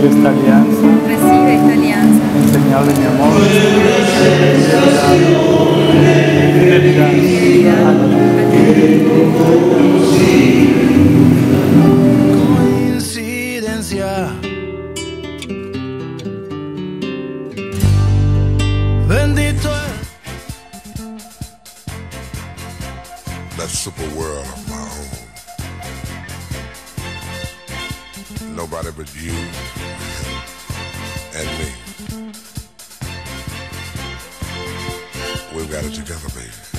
Recibir esta alianza. Recibe esta alianza. Enseñado de mi amor. Fidelidad. Fidelidad. Coincidencia. Bendito es. That super world of my own. nobody but you and me. We've got it together, baby.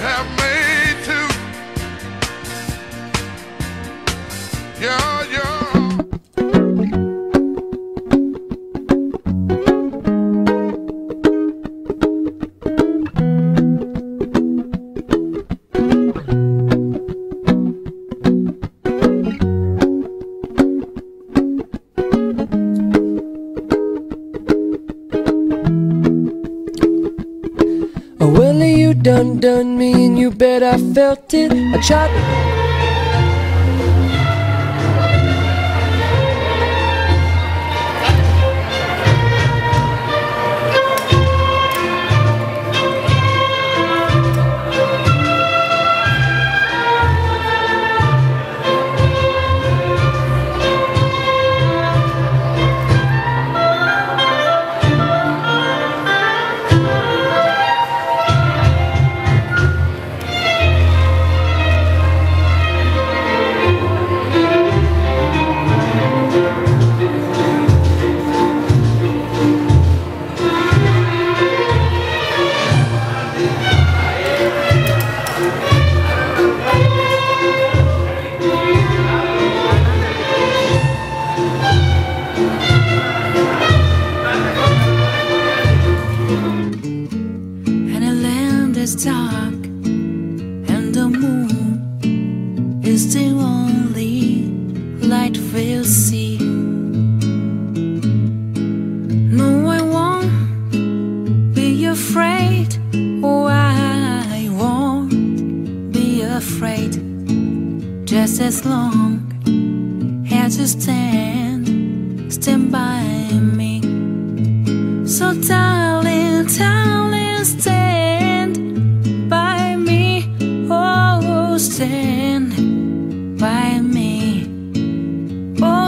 have done done me and you bet I felt it. I tried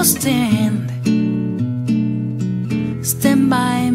stand. Stand by